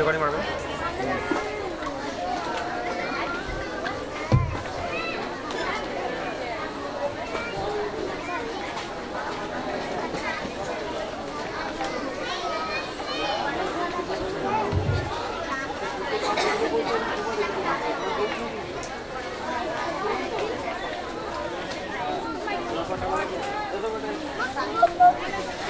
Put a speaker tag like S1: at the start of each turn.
S1: You're i g t a r Thank you.